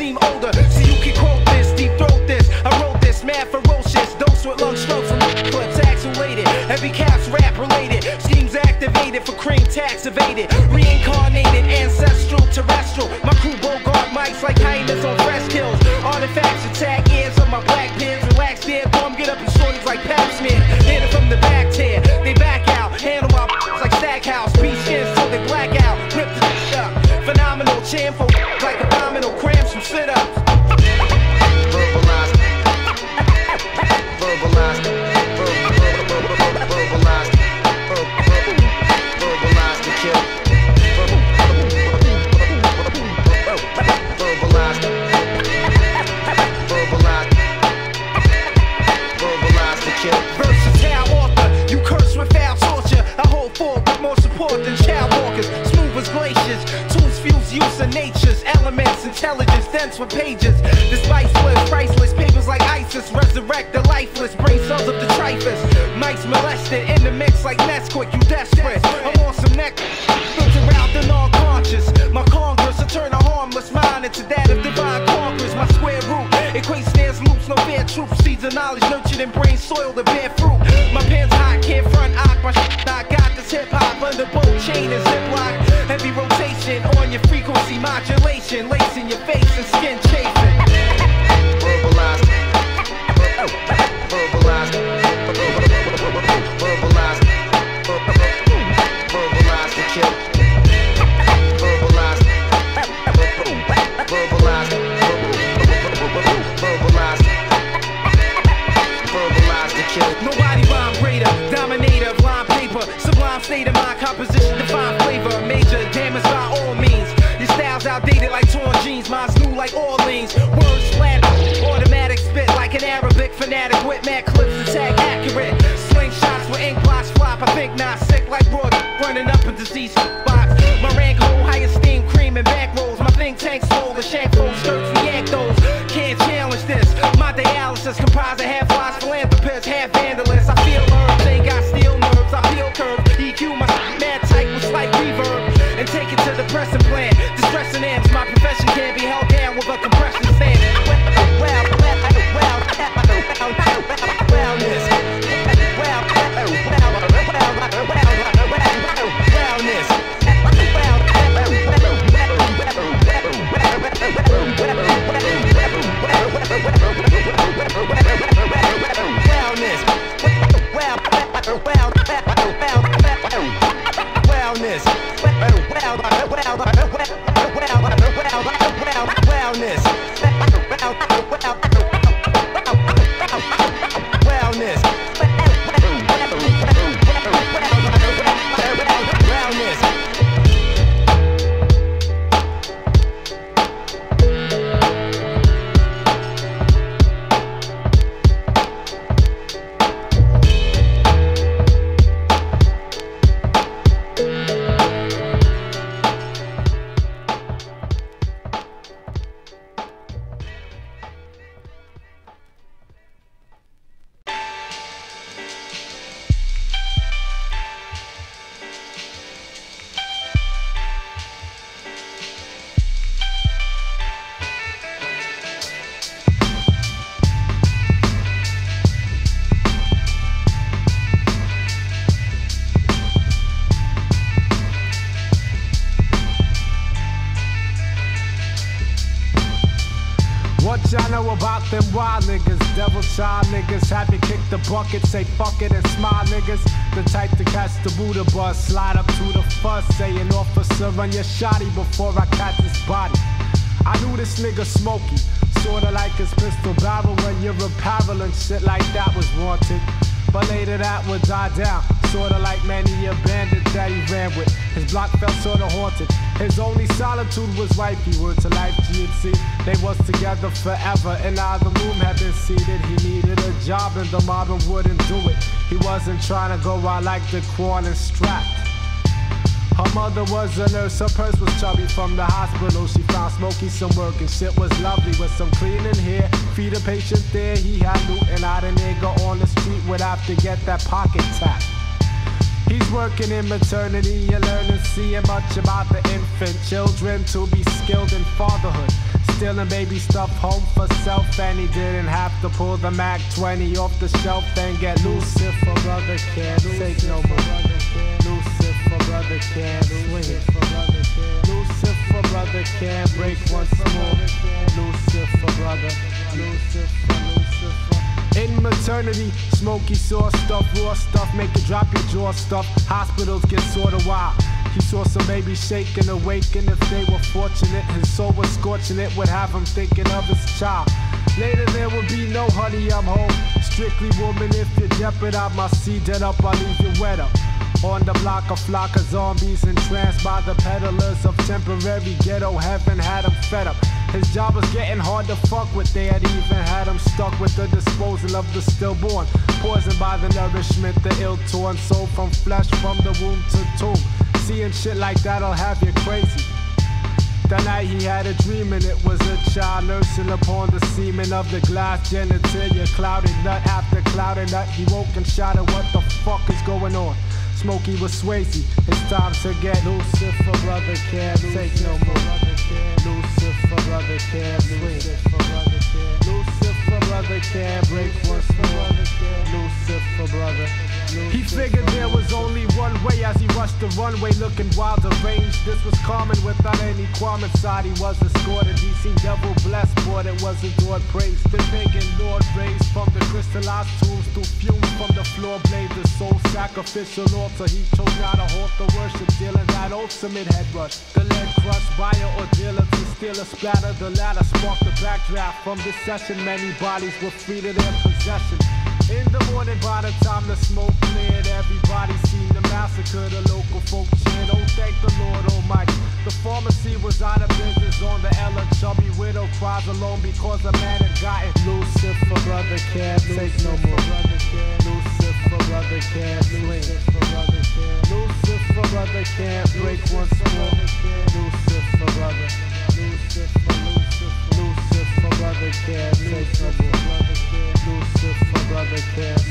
seem older. So you can quote this, deep throat this. I wrote this, mad ferocious, dose with lung strokes from clips, tax related. Every cap's rap related. Schemes activated for cream tax evaded. Trying to go out like the corn and strapped. Her mother was a nurse, her purse was chubby from the hospital. She found Smokey some work and shit was lovely with some cleaning here. Feed a patient there, he had loot and out a nigga on the street would have to get that pocket tap. He's working in maternity, you learning, seeing much about the infant children to be skilled in fatherhood. Stealing baby stuff home for self, and he didn't have to pull the Mac 20 off the shelf and get Lucifer, brother can't take no more. Lucifer, brother can't swing it. Lucifer, brother can't break once more. Lucifer, brother. Lucifer, Lucifer. In maternity, smoky saw stuff, raw stuff, make you drop your jaw stuff. Hospitals get sorta wild. He saw some babies shaking, awaken if they were fortunate. His soul was scorching it, would have him thinking of his child. Later there would be no honey, I'm home. Strictly woman, if you jeopardize my seed dead up, I'll leave you wet up. On the block, a flock of zombies entranced by the peddlers of temporary ghetto heaven had him fed up. His job was getting hard to fuck with. They had even had him stuck with the disposal of the stillborn. Poisoned by the nourishment, the ill torn soul from flesh from the womb to tomb. Seeing shit like that'll have you crazy. That night he had a dream and it was a child nursing upon the semen of the glass genitalia. Clouded nut after clouded nut, he woke and shouted, What the fuck is going on? Smokey was Swayze, it's time to get Lucifer, brother, can't take no more. Lucifer, brother, can't Lucifer, brother, can't Lucifer, brother, can't break once more. Lucifer, brother. He figured there was only one way as he rushed the runway looking wild arranged. This was common without any qualm inside. He was escorted. He seemed devil blessed, boy, that wasn't adored praise. The pagan Lord raised from the crystallized tombs to fumes from the floor blade. The soul sacrificial altar. He chose not to halt the worship, dealing that ultimate head rush. The lead crushed buyer or dealer to steal a splatter. The latter sparked the backdraft from this session. Many bodies were free to their possession. In the morning, by the time the smoke cleared, everybody seen the massacre. The local folk cheered, oh thank the Lord Almighty. The pharmacy was out of business on the Ella chubby widow cries alone because a man had gotten Lucifer, brother can't take no more. Lucifer, brother can't swing. Lucifer, brother can't break once more. Lucifer, brother. Lucifer, Lucifer, Lucifer, brother can't take no more. Lucifer, brother can't.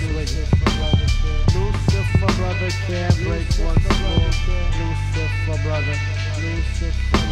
Lucifer, brother can't break once more. Lucifer, brother. Lucifer, Lucifer,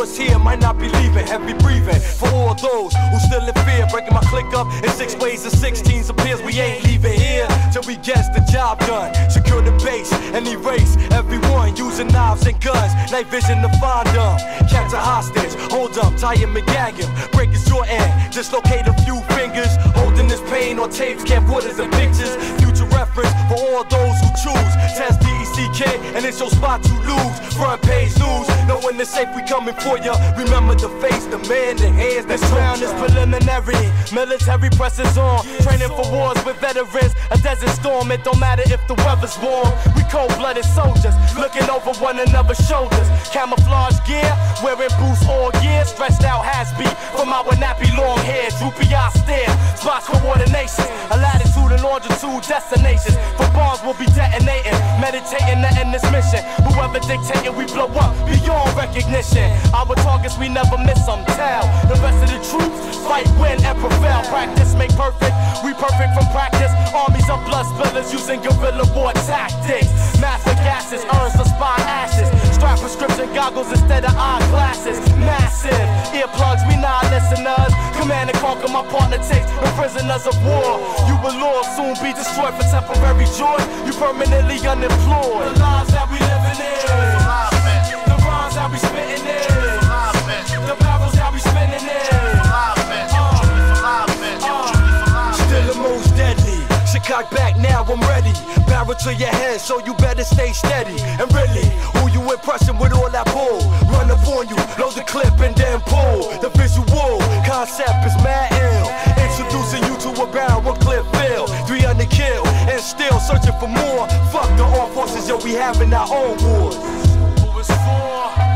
us here might not be leaving. Heavy breathing all those who still in fear. Breaking my click up in six ways and 16s appears. We ain't leaving here till we get the job done. Secure the base and erase everyone using knives and guns. Night vision to find them. Catch a hostage, hold up, tie him and gag him. Break his jaw and dislocate a few fingers. Holding this pain on tapes, camcorders and pictures. Future reference for all those who choose. Test DECK and it's your spot to lose. Front page news, knowing the safe we coming for ya. Remember the face, the man, the hands. This round is preliminary. Military presses on. Training for wars with veterans. A desert storm, it don't matter if the weather's warm. We cold blooded soldiers, looking over one another's shoulders. Camouflage gear, wearing boots all year. Stretched out has beat from our nappy long hair. Droopy eye stare, spots coordination. A latitude and longitude destinations. For bombs will be detonating. Meditating to end this mission. Whoever dictating, we blow up beyond recognition. Our targets, we never miss them. Tell the rest of the troops, fight, win, and prevail. Practice make perfect. We perfect from practice. Armies of blood spillers using guerrilla war tactics. Massive gases, urns to spine ashes. Strap prescription goggles instead of eyeglasses. Massive earplugs, we not listeners. Command and conquer, my partner takes the prisoners of war. You will all soon be destroyed for temporary joy. You permanently unemployed. The lives that we living in, the rhymes that we spitting in, spinning in. Still the most deadly. Chicago back now, I'm ready. Barrel to your head, so you better stay steady. And really, who you impressing with all that bull? Run up on you, load the clip and then pull. The visual concept is mad ill. Introducing you to a barrel clip fill. 300 kill, and still searching for more. Fuck the armed forces, yo, we having our own wars. Who is for?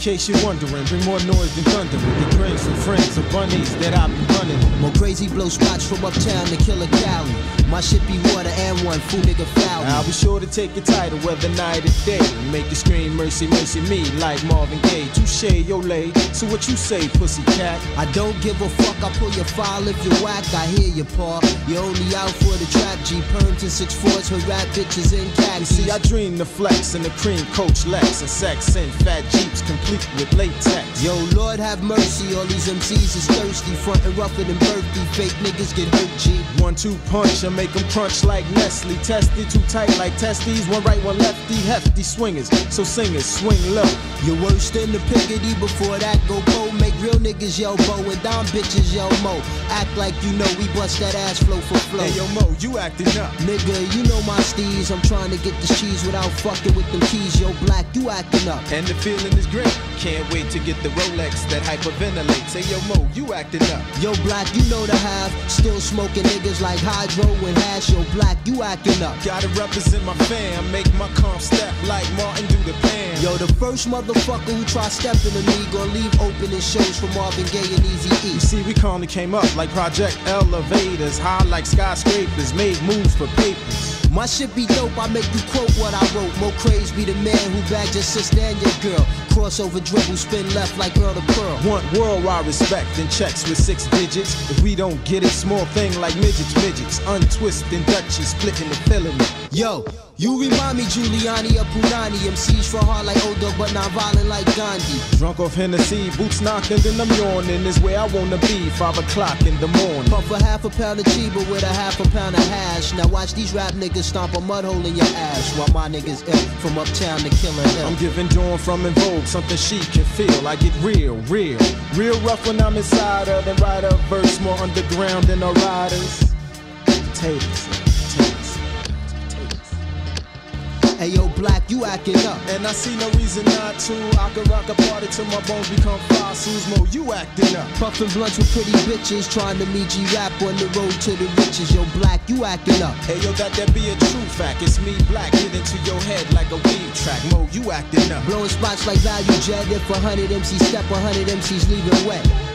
Case you're wondering, bring more noise than thunder with the dreams and friends of bunnies that I've been running. More crazy blow spots from uptown to kill a Cali. My shit be water and one fool nigga foul. I'll be sure to take your title whether night or day. Make you scream mercy, mercy me like Marvin Gaye. Touche, yo lay. So what you say, pussy cat? I don't give a fuck, I pull your file if you whack, I hear you, paw. You only out for the trap G, perms and six fours, her rap bitches in khakis. see, I dream the flex and the cream coach Lex and sex and fat jeeps complete with latex. Yo, Lord have mercy, all these MCs is thirsty, frontin' rougher than birthday, fake niggas get hurt, G. One two punch and make them crunch like Nestle. Tested too tight like testes. One right, one lefty, hefty swingers. So singers swing low. You're worse than the piggity before that go cold. Make real niggas yell bow and dime bitches yell mo. Act like you know we bust that ass flow for flow. Hey yo Mo, you acting up. Nigga, you know my steez. I'm trying to get this cheese without fucking with them keys. Yo, black, you acting up. And the feeling is great. Can't wait to get the Rolex that hyperventilates. Hey yo Mo, you acting up. Yo, black, you know the half. Still smoking niggas like Hydro and Hash. Yo, black, you acting up. Gotta represent my fam, make my comp step like Martin do the Pam. Yo, the first motherfucker who try stepping to me gon' leave opening shows for Marvin Gaye and Easy E. You see, we calmly came up like project elevators, high like skyscrapers, made moves for papers. My shit be dope, I make you quote what I wrote. Mo Craze be the man who bagged your sister and your girl. Crossover dribble, spin left like Earl to Pearl. Want worldwide respect and checks with six digits. If we don't get it, small thing like midgets, midgets. Untwisting Dutchie, splitting the filament. Yo, you remind me Giuliani of Punani. MCs for hard like old dog, but not violent like Gandhi. Drunk off Hennessy, boots knocking, then I'm yawning. Is where I wanna be, five o'clock in the morning. Puff a half a pound of Chiba with a half a pound of hash. Now watch these rap niggas stomp a mud hole in your ass while my niggas ill from uptown to Killer Hill. I'm giving Dawn from in Something she can feel. I get real, real, real rough when I'm inside her. Then write a verse more underground than the riders. Potatoes, Hey yo, black, you acting up. And I see no reason not to. I can rock a party till my bones become fossils. Mo, you acting up. Puffin' blunts with pretty bitches, trying to meet G rap on the road to the riches. Yo, black, you acting up. Hey yo, that that be a true fact. It's me, black, get into your head like a weed track. Mo, you acting up. Blowing spots like ValuJet. If a hundred MCs step, a hundred MCs leave it wet.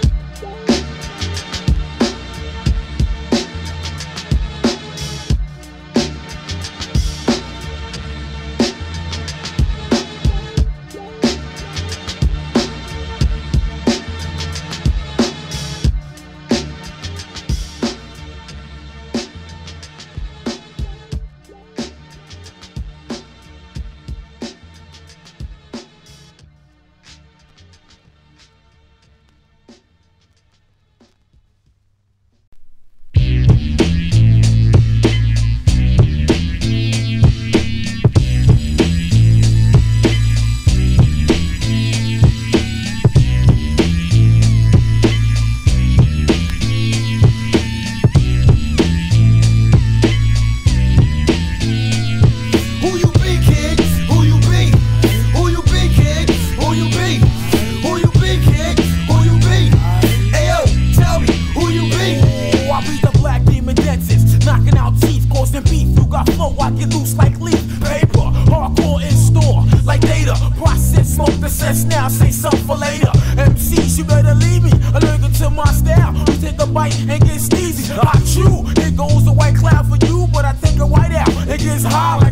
Flow, loose like leaf paper. Hardcore in store, like data. Process, smoke the sense now, say something for later. MCs, you better leave me allergic to my style. You take a bite and get sneezy. I chew, it goes a white cloud for you, but I take a white out. It gets high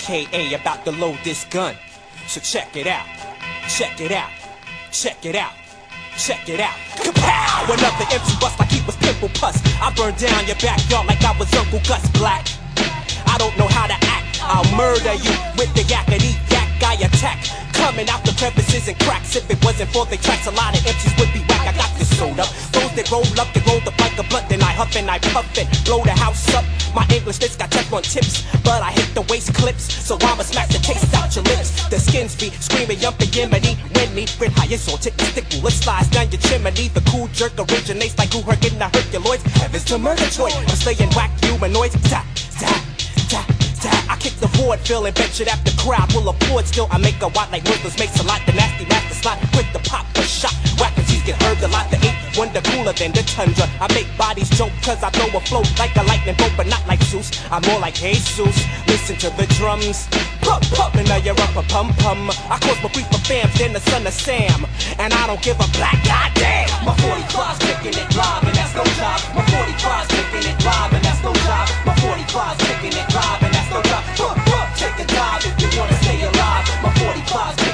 with my man KA about to load this gun. So check it out, check it out, check it out, check it out. Kapow! Another empty bust like he was pimple pus. I burned down your backyard like I was Uncle Gus Black. I don't know how to act. I'll murder you with the yak and eat yak. I attack. Coming out the crevices and cracks. If it wasn't for the tracks, a lot of empties would be whack. I got this soda. Those that roll up, they roll up like a blunt. Then I huff and I puff and blow the house up. My English lips got Teflon tips, but I the waist clips. So I'ma smack the taste out your lips. The skins be screaming, yumping, yiminy. When me, red high assaulted, the stick bullet slides down your chimney. The cool jerk originates like who getting a Herculoids. Heavens to Murgatroyd. I'm slaying whack humanoids. Tap, tap, tap. I kick the board, feeling you that the crowd will applaud. Still, I make a watt like Ruthless makes a lot. The nasty master slot, quick to pop a shot. Whack get heard a lot. The wonder cooler than the tundra. I make bodies joke cause I throw a flow like a lightning bolt, but not like Zeus. I'm more like Jesus. Listen to the drums. Pump, pump, and now you're up a pum pum. I cause my brief for fams, then the son of Sam. And I don't give a black goddamn. My 45's kicking it live, and that's no job. My 45's kicking it live, and that's no job. My 45's kicking it live, and that's no job. Pump, pump, take a dive if you wanna stay alive. My 45's kicking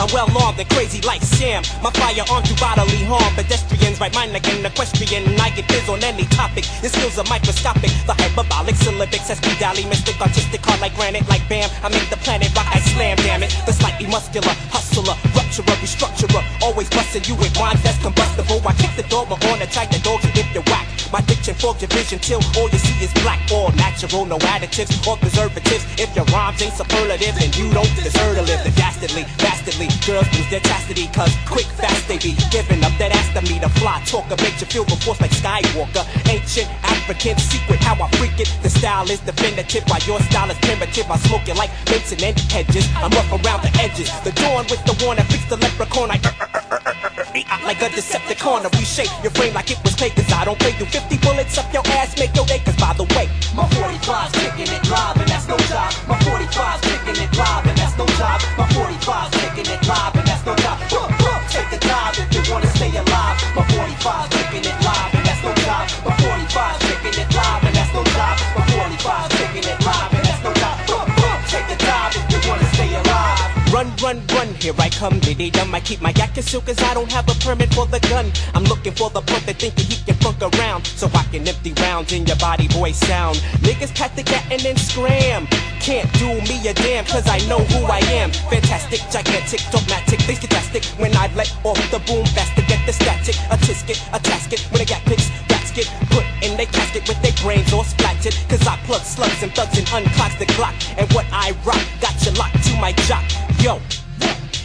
I'm well armed and crazy like Sam. My firearm do bodily harm. Pedestrians, right mind like an equestrian. I get biz on any topic. Your skills are microscopic. The hyperbolic syllabics, SP Dally, mystic, artistic, hard like granite, like bam. I make the planet rock, I slam, damn it. The slightly muscular hustler, rupturer, restructurer. Always busting you with rhymes that's combustible. I kick the door, dogma on, attack the dogs if you're whack. My diction fogs your vision till all you see is black. All natural, no additives or preservatives. If your rhymes ain't superlative, then you don't deserve to live. The dastardly, bastardly, girls lose their chastity. Cause quick, fast they be giving up that ass to me. The fly talker makes you feel the force like Skywalker. Ancient African secret, how I freak it. The style is definitive, while your style is primitive. I smoke it like Benson and Hedges. I'm rough around the edges. The dawn with the one that fixed the leprechaun. I like a Decepticon to reshape your frame like it was clay. Cause I don't play you 50 bullets up your ass, make your day. Cause by the way, my 45's kicking it live, and that's no job. My 45's kicking it live, and that's no job. My 45's kicking it live, and that's no job. Take the dive if you wanna stay alive. My 45's kicking it Run, run, here I come, diddy dum. I keep my yak concealed cause I don't have a permit for the gun. I'm looking for the punk that think that he can funk around. So I can empty rounds in your body, boy sound. Niggas pack the gat and then scram. Can't do me a damn cause I know who I am. Fantastic, gigantic, dogmatic, they fantastic. When I let off the boom, faster get the static. A tisket, a basket when they got picks. Rats get put in they casket with their brains all splattered. Cause I plug slugs and thugs and unclocks the clock. And what I rock got you locked to my jock. Yo,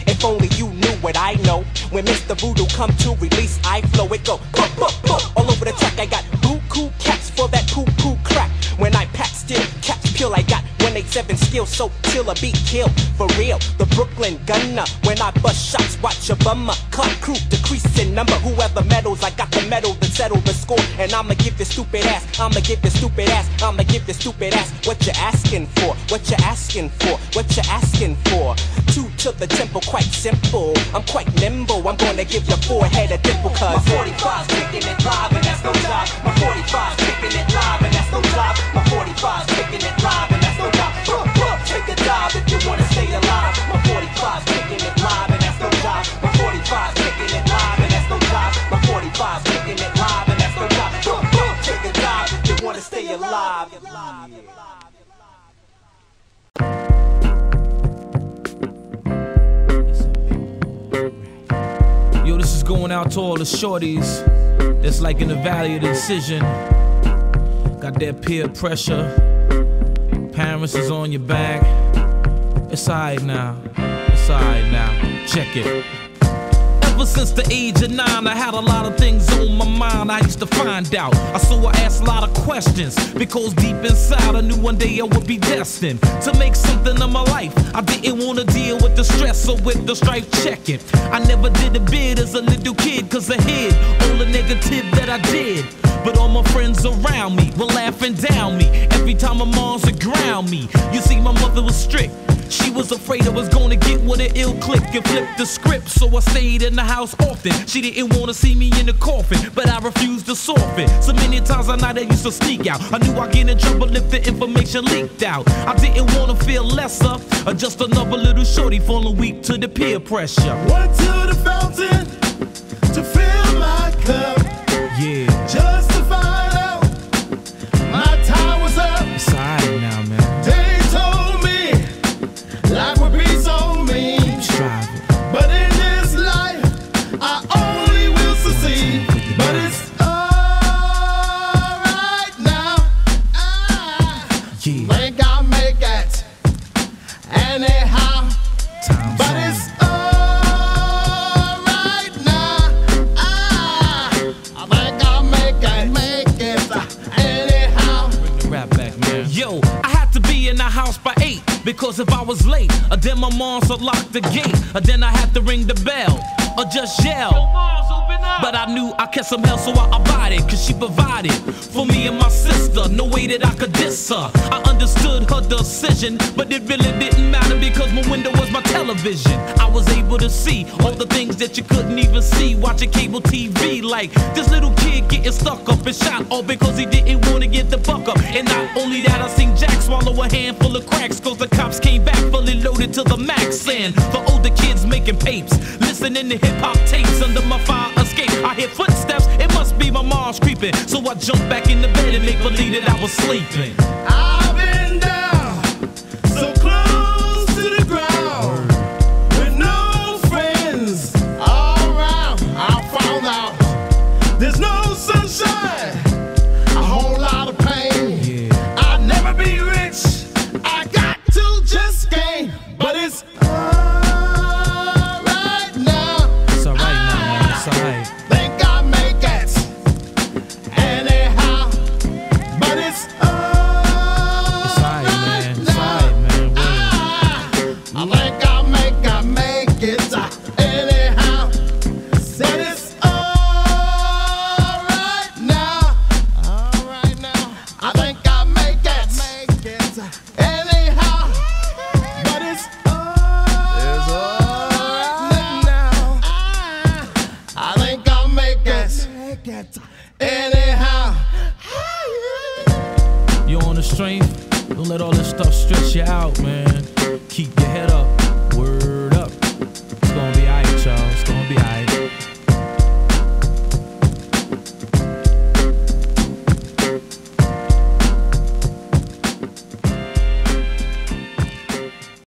if only you knew what I know. When Mr. Voodoo come to release, I flow it go boop, boop, boop. all over the track. I got boo cool caps for that poo poo crap. When I pack still caps peel, I got 187 skill so till a beat kill for real. The Brooklyn gunner. When I bust shots, watch a bummer. Clock crew decrease in number. Whoever medals, I got the medal to settle the score. And I'ma give this stupid ass. I'ma give this stupid ass. I'ma give this stupid ass. What you asking for? What you asking for? What you asking for? Two to the temple, quite simple. I'm quite nimble. I'm gonna give your forehead a dimple cause my 45's kicking it live and that's no job. My 45's kicking it live and that's no job. My 45's kicking it live going out to all the shorties that's like in the valley of the decision. Got that peer pressure. Parents is on your back. It's alright now. It's alright now. Check it. Ever since the age of nine, I had a lot of things on my mind I used to find out. I so I asked a lot of questions because deep inside I knew one day I would be destined to make something of my life. I didn't want to deal with the stress or with the strife checking. I never did a bid as a little kid cause I hid all the negative that I did. But all my friends around me were laughing down me every time my moms ground me. You see, my mother was strict. She was afraid I was gonna get with an ill click and flip the script, so I stayed in the house often. She didn't wanna see me in the coffin, but I refused to soften. So many times a night I used to sneak out. I knew I'd get in trouble if the information leaked out. I didn't wanna feel lesser, or just another little shorty falling weak to the peer pressure. Went to the fountain to fill my cup. I some hell, so I abided, cause she provided for me and my sister. No way that I could diss her. I understood her decision, but it really didn't matter because my window was my television. I was able to see all the things that you couldn't even see watching cable TV. Like this little kid getting stuck up and shot all because he didn't want to get the buck up. And not only that, I seen Jack swallow a handful of cracks cause the cops came back fully loaded to the max. And the older kids making papes, listening to hip hop tapes under my fire escape. I hear footsteps, So I jump back in the bed and make believe that I was sleeping. I've